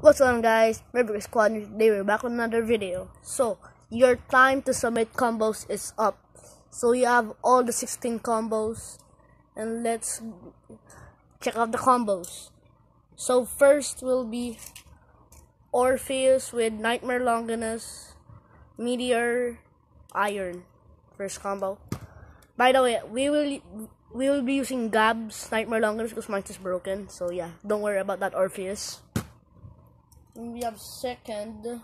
What's on guys, River Squad today we're back with another video. So, your time to submit combos is up. So you have all the 16 combos and let's check out the combos. So first will be Orpheus with Nightmare Longinus, Meteor, Iron. First combo. By the way, we will we will be using Gab's Nightmare Longinus because mine is broken. So yeah, don't worry about that Orpheus we have second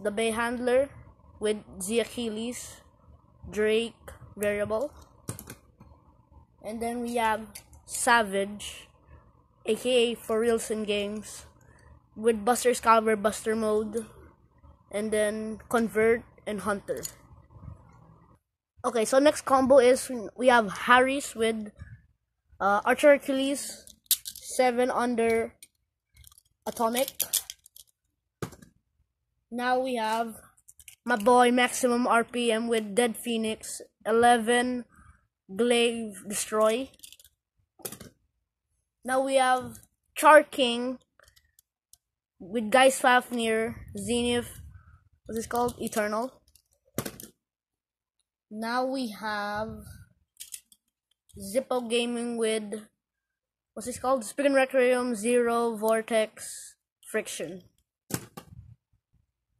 the Bay Handler with the Achilles, Drake variable. And then we have Savage, aka for reals games, with Buster Xcalibur Buster mode, and then Convert and Hunter. Okay, so next combo is we have Harris with uh, Archer Achilles, 7 under Atomic. Now we have my boy Maximum RPM with Dead Phoenix, 11 Glaive Destroy. Now we have Char King with Geist Fafnir, Zenith, what's this called? Eternal. Now we have Zippo Gaming with what's this called? Spriggan Requiem Zero Vortex Friction.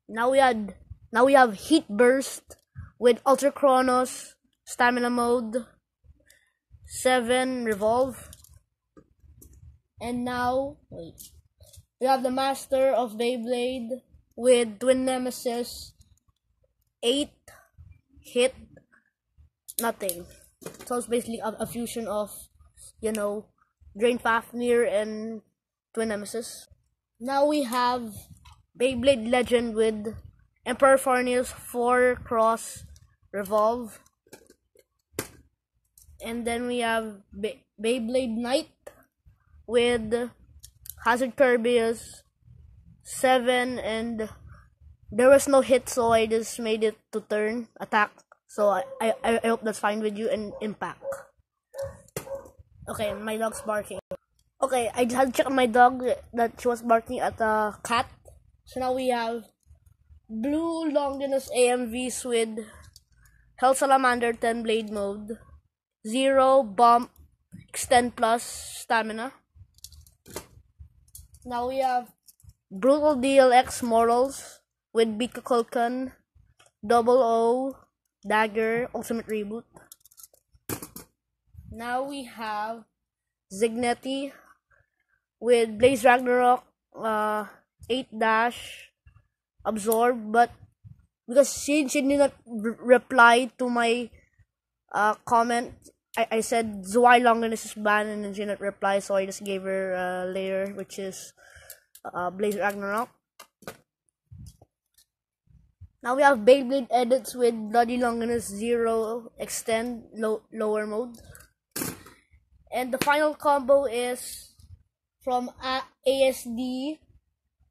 Now we had now we have Heat Burst with Ultra Chronos Stamina Mode, Seven Revolve, and now wait, we have the Master of Beyblade with Twin Nemesis, Eight Hit, Nothing. So it's basically a, a fusion of, you know, Drain Fafnir and Twin Nemesis. Now we have Beyblade Legend with Emperor Forneus 4 Cross Revolve. And then we have Bey Beyblade Knight with Hazard Kerbeus 7 and there was no hit so I just made it to turn attack. So I, I, I hope that's fine with you and impact. Okay, my dog's barking. Okay, I just had to check on my dog that she was barking at a cat. So now we have Blue Longinus AMVs with Hell Salamander 10 blade mode, Zero Bump Extend Plus Stamina. Now we have Brutal DLX Mortals with Bika Kulkan, Double O, Dagger, Ultimate Reboot. Now we have Zignetti with Blaze Ragnarok uh, 8 dash absorb but because she, she did not re reply to my uh, comment I, I said Zwei Longinus is banned and she did not reply so I just gave her a layer which is uh, Blaze Ragnarok. Now we have Beyblade edits with Bloody Longinus Zero Extend low, lower mode and the final combo is from ASD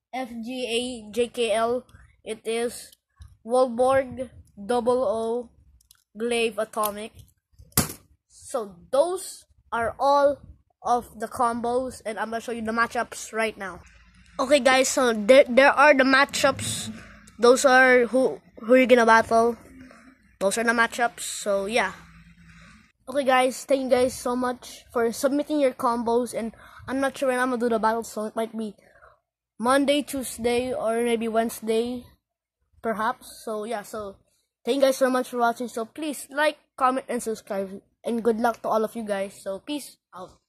FGA JKL. It is Wolborg Double O Glaive Atomic. So those are all of the combos and I'm gonna show you the matchups right now. Okay guys, so there there are the matchups. Those are who who you're gonna battle. Those are the matchups. So yeah. Okay guys, thank you guys so much for submitting your combos and I'm not sure when I'm gonna do the battle so it might be Monday, Tuesday, or maybe Wednesday perhaps. So yeah, so thank you guys so much for watching. So please like, comment, and subscribe. And good luck to all of you guys. So peace out.